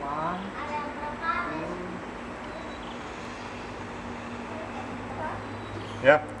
One, two. Ya.